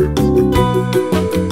Música